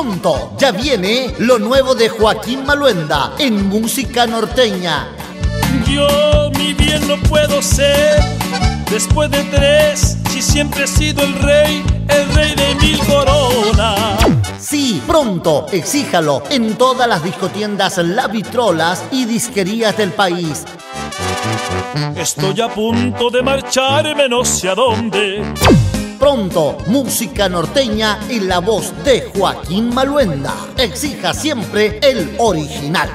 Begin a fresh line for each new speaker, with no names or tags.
pronto, ya viene lo nuevo de Joaquín Maluenda en música norteña.
Yo mi bien no puedo ser después de tres, si siempre he sido el rey, el rey de mil coronas.
Sí, pronto, exíjalo en todas las discotiendas La Vitrolas y disquerías del país.
Estoy a punto de marcharme no sé a dónde.
Pronto, música norteña y la voz de Joaquín Maluenda. Exija siempre el original.